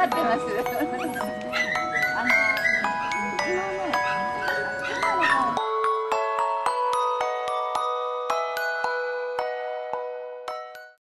かってます。